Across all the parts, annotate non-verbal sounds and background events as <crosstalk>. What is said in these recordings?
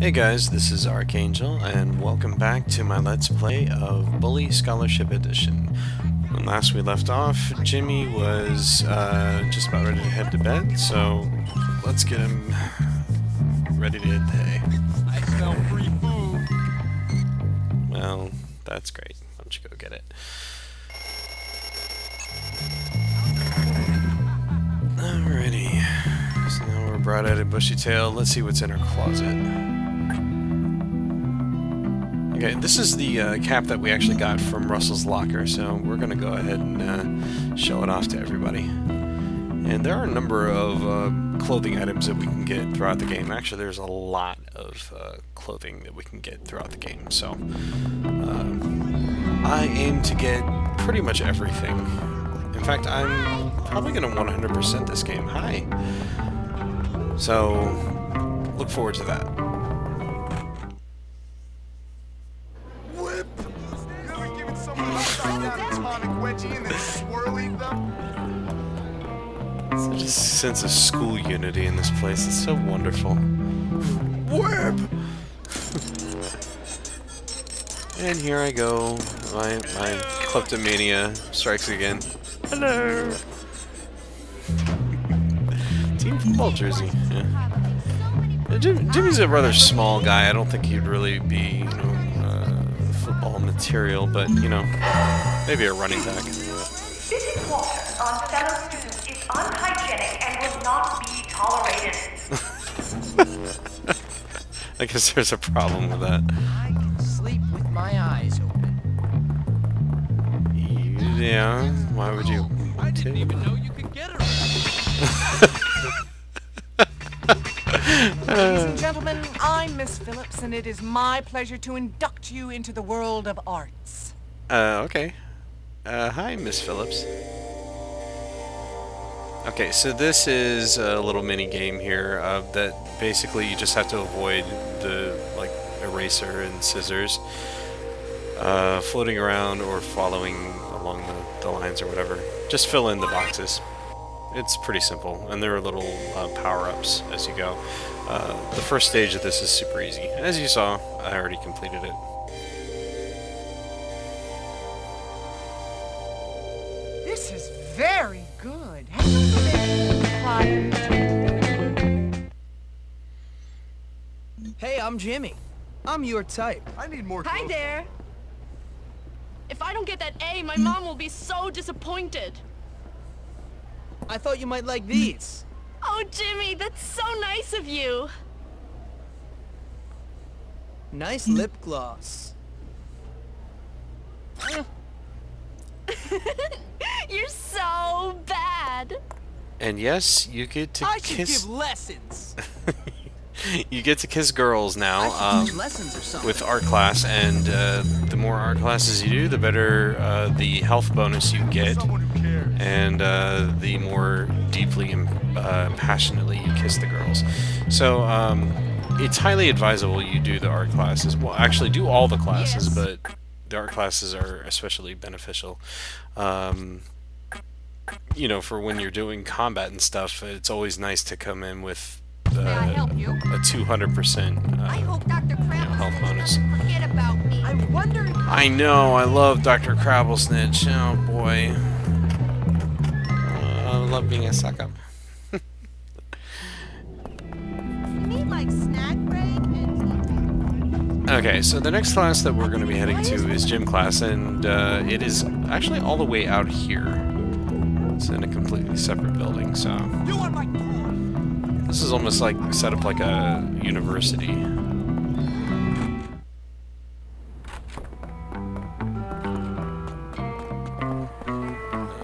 Hey guys, this is Archangel, and welcome back to my Let's Play of Bully Scholarship Edition. When last we left off, Jimmy was uh, just about ready to head to bed, so let's get him ready to hit the hay. I smell free food. Well, that's great. Why don't you go get it? Alrighty. So now broad-headed, bushy-tailed. Let's see what's in her closet. Okay, this is the uh, cap that we actually got from Russell's locker, so we're going to go ahead and uh, show it off to everybody. And there are a number of uh, clothing items that we can get throughout the game. Actually, there's a lot of uh, clothing that we can get throughout the game, so... Uh, I aim to get pretty much everything. In fact, I'm probably going to 100% this game. Hi! So, look forward to that. Such a sense of school unity in this place. It's so wonderful. Whip! and here I go. My, my kleptomania strikes again. Hello! Team football jersey. Yeah. Jim, Jimmy's a rather small guy. I don't think he'd really be, you know, uh, football material, but, you know, maybe a running back. Spitting water on fellow students is unhygienic and will not be tolerated. <laughs> I guess there's a problem with that. I can sleep with my eyes open. Yeah, why would you I didn't even know you Ladies and gentlemen, I'm Miss Phillips, and it is my pleasure to induct you into the world of arts. Uh, okay. Uh, hi, Miss Phillips. Okay, so this is a little mini game here uh, that basically you just have to avoid the like eraser and scissors uh, floating around or following along the, the lines or whatever. Just fill in the boxes. It's pretty simple, and there are little uh, power-ups as you go. Uh, the first stage of this is super easy. As you saw, I already completed it. This is very good. Have you been prior to- Hey, I'm Jimmy. I'm your type. I need more Hi clothes. there. If I don't get that A, my mom will be so disappointed. I thought you might like these. Oh, Jimmy, that's so nice of you. Nice mm. lip gloss. <laughs> You're so bad. And yes, you get to I should give lessons. <laughs> <laughs> you get to kiss girls now um, teach lessons or something. with art class, and uh, the more art classes you do, the better uh, the health bonus you get, Someone who cares. and uh, the more deeply and uh, passionately you kiss the girls. So um, it's highly advisable you do the art classes. Well, actually, do all the classes, but the art classes are especially beneficial. Um, you know, for when you're doing combat and stuff, it's always nice to come in with May I help you? a 200% I uh, hope Dr. Krabs health bonus. about me. I wonder. I know, I love Dr. Crabblesnitch. Oh boy. Uh, I love being a suck up. <laughs> Me like snack break and Okay, so the next class that we're going to be heading to is gym class, and uh, it is actually all the way out here. It's in a completely separate building, so this is almost like set up like a university.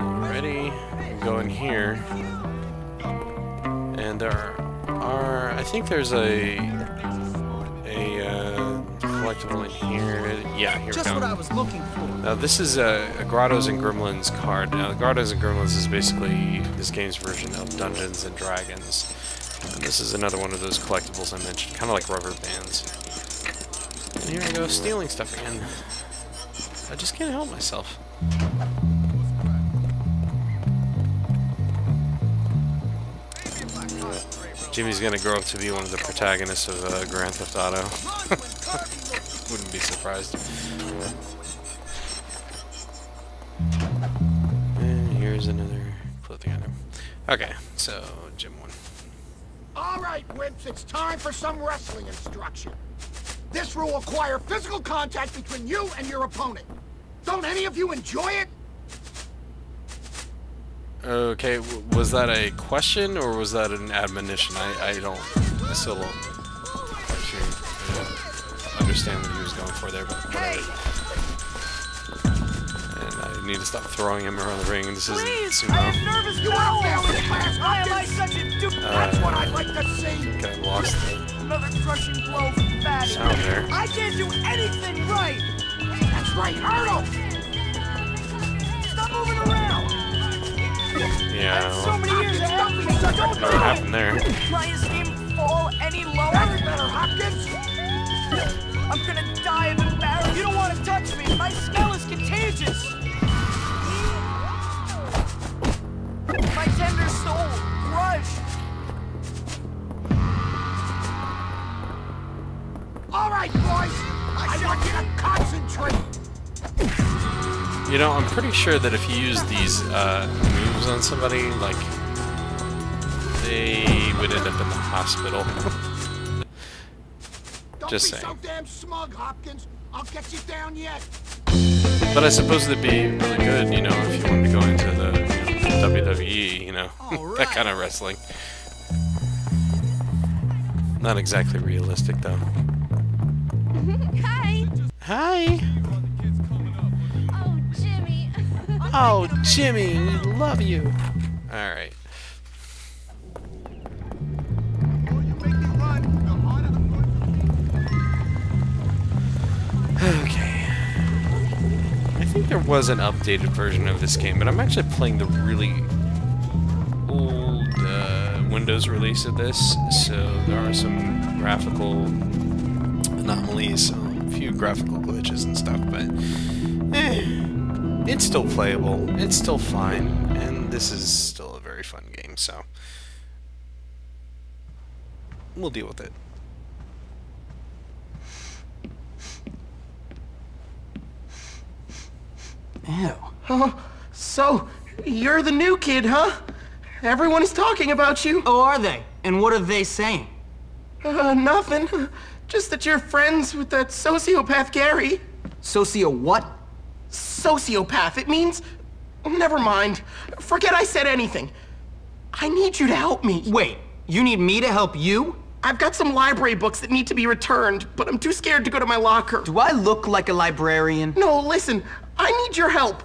Ready? Go in here. And there are, I think there's a a uh, collectible in here. Yeah, here we go. what I was looking for. Now this is a, a Grottos and Gremlins card. Now Grottos and Gremlins is basically this game's version of Dungeons and Dragons. This is another one of those collectibles I mentioned, kind of like rubber bands. And here I go, stealing stuff again. I just can't help myself. Jimmy's gonna grow up to be one of the protagonists of uh, Grand Theft Auto. <laughs> Wouldn't be surprised. And here's another clothing item. Okay, so Jim 1 right, wimps, it's time for some wrestling instruction. This will require physical contact between you and your opponent. Don't any of you enjoy it? Okay, w- was that a question or was that an admonition? I, I don't, I still don't quite sure, uh, understand what he was going for there, but whatever. And I need to stop throwing him around the ring. This isn't Please, I am nervous You now. wanna fail this class, Why am I such a dupe? That's what I'd like to see. Okay, I lost the Another crushing blow from Fatty. sound there. I can't do anything right. That's right, hurdle! Stop moving around. Yeah, So many years ahead of me. Such a I don't know what happened there. Try and see fall any lower. That's better, Hopkins! I'm gonna die know, I'm pretty sure that if you use these uh, moves on somebody, like, they would end up in the hospital. Don't Just be saying. so damn smug, Hopkins. I'll get you down yet. But I suppose it'd be really good, you know, if you wanted to go into the you know, WWE, you know, that kind of wrestling. Not exactly realistic, though. <laughs> Hi. Hi. Oh, Jimmy, we love you. All right. You make me run. The harder the Okay. I think there was an updated version of this game, but I'm actually playing the really old uh, Windows release of this, so there are some graphical anomalies, a few graphical glitches and stuff, but eh, it's still playable, it's still fine, and this is still a very fun game, so we'll deal with it. Ew. Oh, so, you're the new kid, huh? Everyone is talking about you. Oh, are they? And what are they saying? Uh, nothing. Just that you're friends with that sociopath Gary. Socio what? Sociopath, it means... Never mind. Forget I said anything. I need you to help me. Wait, you need me to help you? I've got some library books that need to be returned, but I'm too scared to go to my locker. Do I look like a librarian? No, listen. I need your help.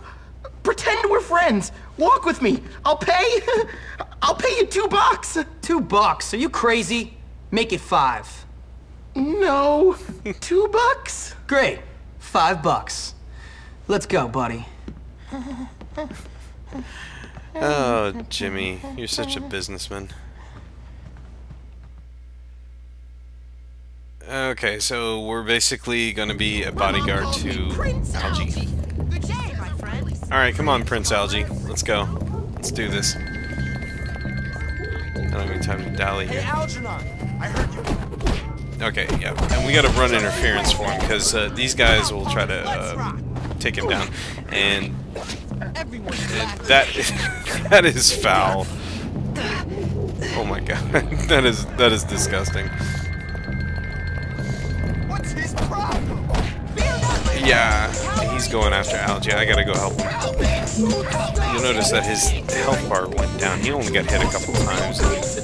Pretend we're friends. Walk with me. I'll pay. <laughs> I'll pay you two bucks. Two bucks. Are you crazy? Make it five. No. two bucks? Great. Five bucks. Let's go, buddy. Oh, Jimmy, you're such a businessman. Okay, so we're basically gonna be a bodyguard to Algie. Good day, my friend. Alright, come on, Prince Algie. Let's go. Let's do this. I don't have any time to dally Hey, here. Algernon, I heard you. Okay, yeah. And we gotta run interference for him, because uh, these guys will try to uh, take him down. And And <laughs> that <laughs> that is foul. Oh my god, <laughs> that is that is disgusting. What's his problem? Yeah, he's going after Algie. I gotta go help him. You'll notice that his health bar went down. He only got hit a couple times.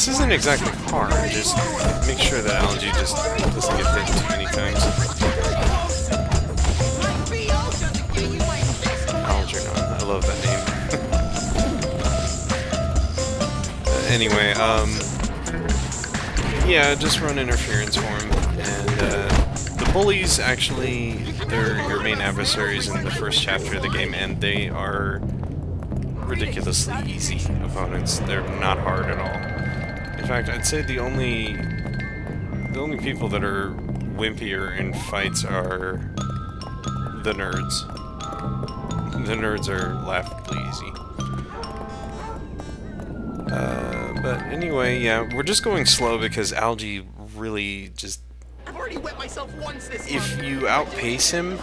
This isn't exactly hard. Just make sure that Algie just doesn't get hit too many times. Algernon, I love that name. Uh, <laughs> anyway, um, yeah, just run interference for him, and uh, the bullies actually they're your main adversaries in the first chapter of the game, and they are ridiculously easy opponents. They're not hard at all fact, I'd say the only... The only people that are wimpier in fights are... The nerds. The nerds are laughably easy. Uh, but anyway, yeah, we're just going slow because Algie really just... I've already wet myself once this If month. you outpace him,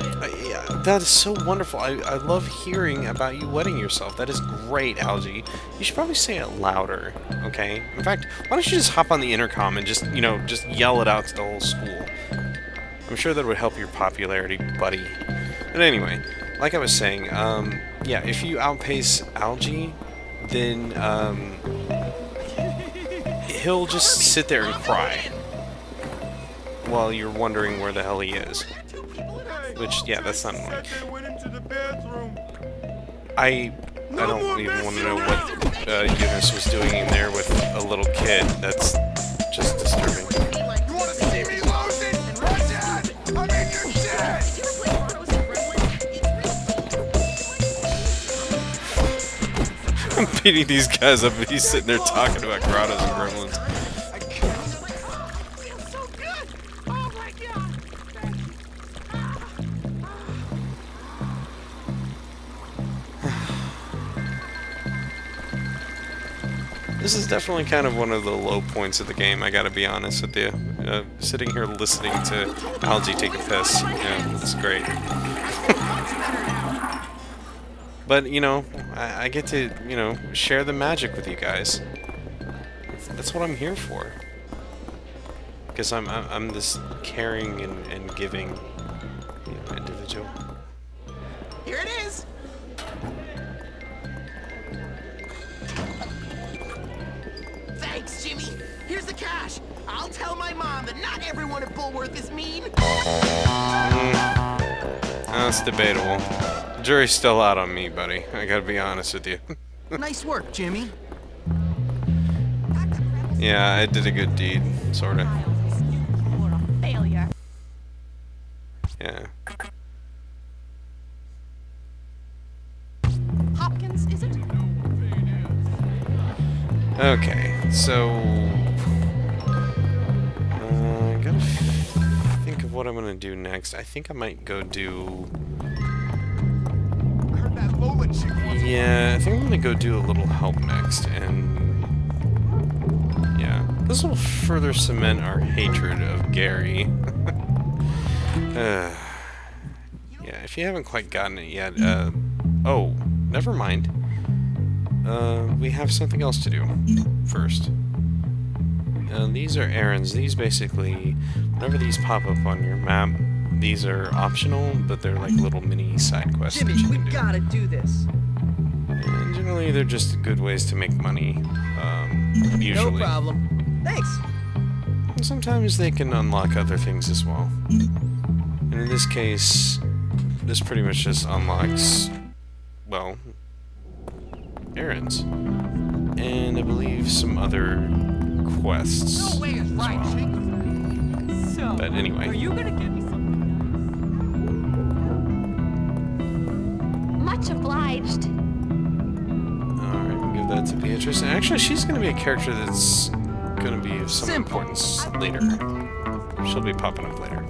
uh, yeah, that is so wonderful. I, I love hearing about you wetting yourself. That is great, Algie. You should probably say it louder, okay? In fact, why don't you just hop on the intercom and just, you know, just yell it out to the whole school? I'm sure that would help your popularity, buddy. But anyway, like I was saying, um, yeah, if you outpace Algie, then um, he'll just sit there and cry while you're wondering where the hell he is. Which, yeah, that's not annoying. They went into the bathroom. I I don't even want to know what uh, Eunice was doing in there with a little kid. That's just disturbing. You want to see me lose it? Dad, I mean, you're dead. I'm beating these guys up and he's sitting there talking about grottos and gremlins. Definitely kind of one of the low points of the game, I gotta be honest with you. Uh, sitting here listening to Algie take a piss, yeah, it's great. <laughs> but, you know, I, I get to, you know, share the magic with you guys. That's, that's what I'm here for. Because I'm, I'm, I'm this caring and, and giving you know, individual. Not everyone at Bullworth is mean. That's debatable. Jury's still out on me, buddy. I gotta be honest with you. <laughs> nice work, Jimmy. yeah, I did a good deed, sorta. Yeah. Hopkins, is it? Okay, so what I'm gonna do next. I think I might go do. I heard that Lola chick wants Yeah, I think I'm gonna go do a little help next, and yeah, this will further cement our hatred of Gary. <laughs> uh, yeah, if you haven't quite gotten it yet, uh, oh, never mind. Uh, we have something else to do first. Uh, these are errands. These basically, whenever these pop up on your map, these are optional, but they're like little mini side quests you can do. gotta do this. And generally, they're just good ways to make money. Um, usually. No problem. Thanks. And sometimes they can unlock other things as well. And in this case, this pretty much just unlocks, well, errands. And I believe some other quests. No way is right, well. Chick. So, But anyway. are you gonna give me something? Much obliged. Alright, we'll give that to Beatrice. And actually, she's going to be a character that's going to be of some Simple. importance later. She'll be popping up later.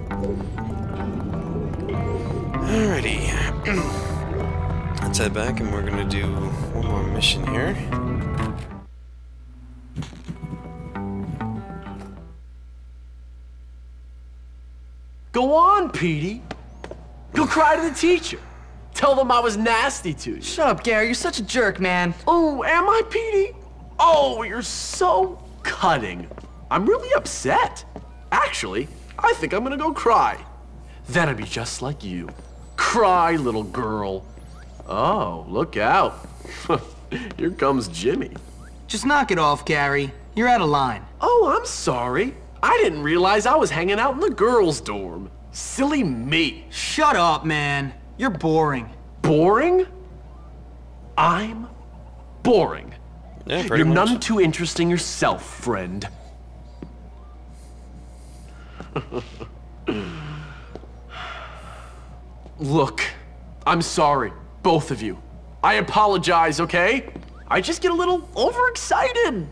Alrighty. <clears throat> Let's head back and we're going to do one more mission here. Petey. Go cry to the teacher. Tell them I was nasty to you. Shut up, Gary. You're such a jerk, man. Oh, am I, Petey? Oh, you're so cutting. I'm really upset. Actually, I think I'm gonna go cry. Then I'd be just like you. Cry, little girl. Oh, look out. <laughs> Here comes Jimmy. Just knock it off, Gary. You're out of line. Oh, I'm sorry. I didn't realize I was hanging out in the girls' dorm. Silly me. Shut up, man. You're boring. Boring? I'm boring. Yeah, pretty You're much. none too interesting yourself, friend. Look, I'm sorry, both of you. I apologize, okay? I just get a little overexcited.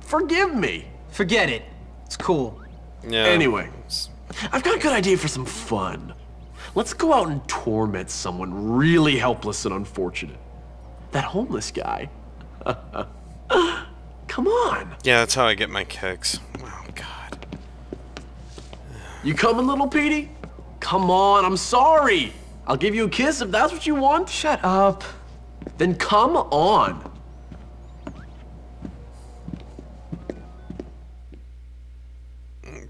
Forgive me. Forget it. It's cool. Yeah. Anyway, I've got a good idea for some fun. Let's go out and torment someone really helpless and unfortunate. That homeless guy. <laughs> Come on. Yeah, that's how I get my kicks. Oh God. You coming, little Petey? Come on, I'm sorry. I'll give you a kiss if that's what you want. Shut up. Then come on.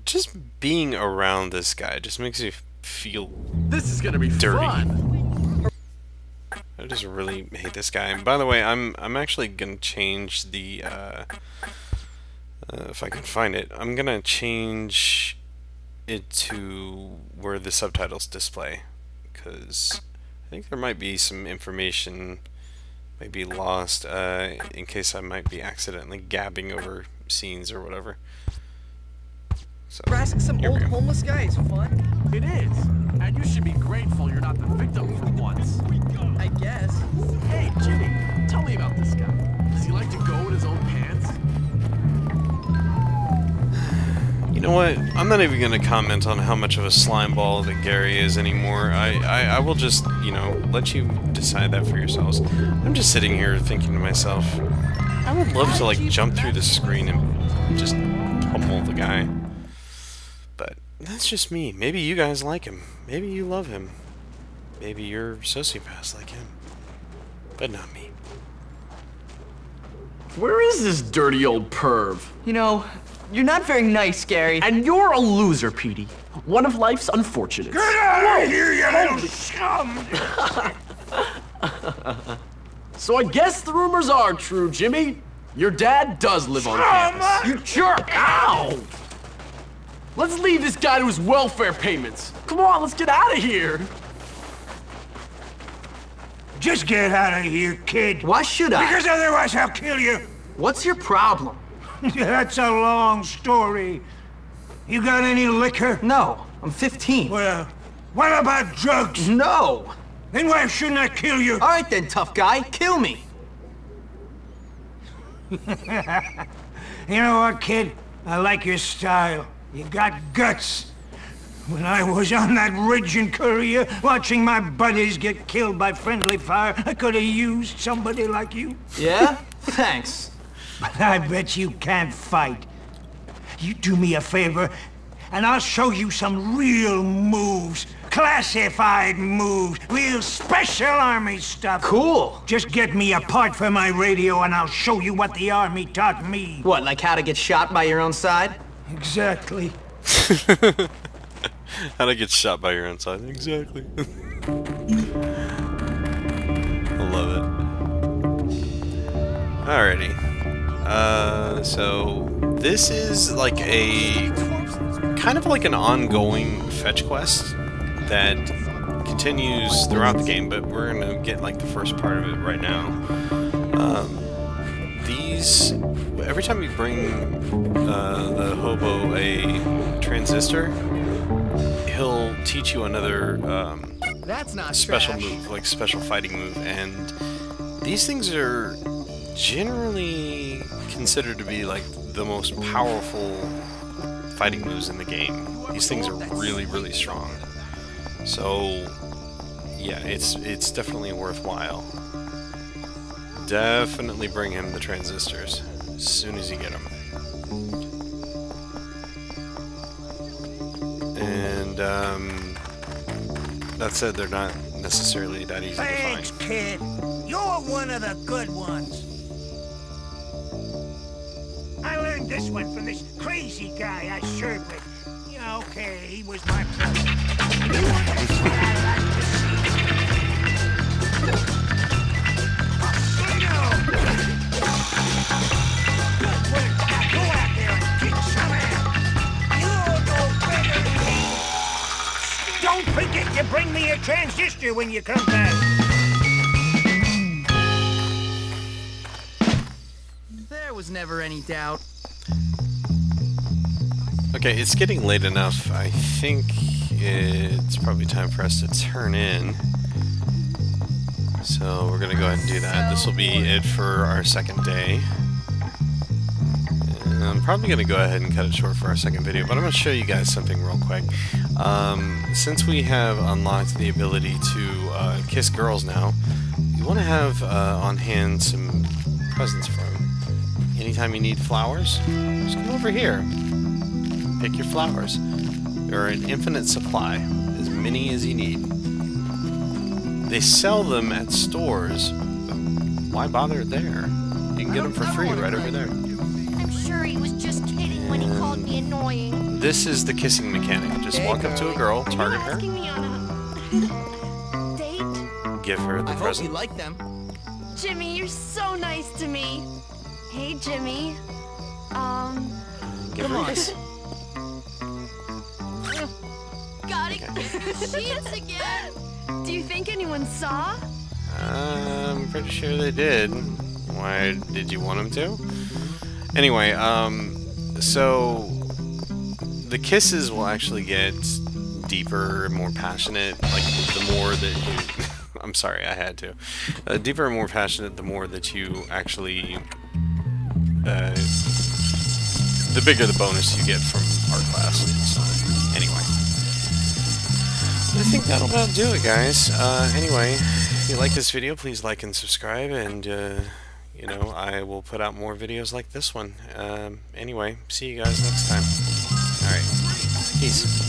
Just being around this guy just makes me feel This is gonna be Dirty. fun. I just really hate this guy. And by the way, I'm I'm actually gonna change the uh, uh, if I can find it. I'm gonna change it to where the subtitles display because I think there might be some information might be lost uh, in case I might be accidentally gabbing over scenes or whatever. So Harassing some here we old go. homeless guy is fun. It is. And you should be grateful you're not the victim for once. I guess. Hey, Jimmy, tell me about this guy. Does he like to go in his own pants? You know what? I'm not even going to comment on how much of a slime ball that Gary is anymore. I, I, I will just, you know, let you decide that for yourselves. I'm just sitting here thinking to myself, I would love to, like, jump through the screen and just pummel the guy. But that's just me. Maybe you guys like him. Maybe you love him. Maybe you're sociopaths like him. But not me. Where is this dirty old perv? You know, you're not very nice, Gary. And you're a loser, Petey. One of life's unfortunates. Get out of here, you little scum! <laughs> So I guess the rumors are true, Jimmy. Your dad does live on campus. You jerk! Ow! Let's leave this guy to his welfare payments. Come on, let's get out of here. Just get out of here, kid. Why should I? Because otherwise I'll kill you. What's your problem? <laughs> That's a long story. You got any liquor? No, I'm 15. Well, what about drugs? No. Then why shouldn't I kill you? All right then, tough guy, kill me. <laughs> You know what, kid? I like your style. You got guts. When I was on that ridge in Korea, watching my buddies get killed by friendly fire, I could have used somebody like you. Yeah? Thanks. But I bet you can't fight. You do me a favor, and I'll show you some real moves. Classified moves. Real special army stuff. Cool. Just get me a part for my radio, and I'll show you what the army taught me. What, like how to get shot by your own side? Exactly. <laughs> How'd I get shot by your own side. Exactly. <laughs> I love it. Alrighty. Uh, so this is like a kind of like an ongoing fetch quest that continues throughout the game, but we're gonna get like the first part of it right now. Um, these every time you bring uh, the hobo a transistor, he'll teach you another um, That's not special trash. move, like special fighting move, and these things are generally considered to be like the most powerful fighting moves in the game. These things are really, really strong. So, yeah, it's it's definitely worthwhile. Definitely bring him the transistors as soon as you get them. And um, that said, they're not necessarily that easy to Thanks, find. kid. You're one of the good ones. I learned this one from this crazy guy I served okay, he was my brother. Don't forget to bring me a transistor when you come back. There was never any doubt. Okay, it's getting late enough. I think it's probably time for us to turn in. So we're gonna go ahead and do that. This will be it for our second day. And I'm probably gonna go ahead and cut it short for our second video, but I'm gonna show you guys something real quick. Um, since we have unlocked the ability to uh, kiss girls now, you want to have uh, on hand some presents for them. anytime you need flowers, just come over here. Pick your flowers. There are an infinite supply, as many as you need. They sell them at stores. Why bother there? You can get them for free right over there. I'm sure he was just kidding when he called me annoying. This is the kissing mechanic. Just walk up to a girl, target her, me on a date? give her the I hope present. you like them. Jimmy, you're so nice to me. Hey, Jimmy. Um, Give her a kiss. <laughs> got it. <laughs> Sheets again. Do you think anyone saw? I'm pretty sure they did. Why did you want them to? Anyway, um, so the kisses will actually get deeper, and more passionate. Like the more that you, <laughs> I'm sorry, I had to. Uh, deeper and more passionate the more that you actually, uh, the bigger the bonus you get from art class. So anyway. I think that'll about do it, guys. Uh, anyway, if you like this video, please like and subscribe, and, uh, you know, I will put out more videos like this one. Um, anyway, see you guys next time. Alright, peace.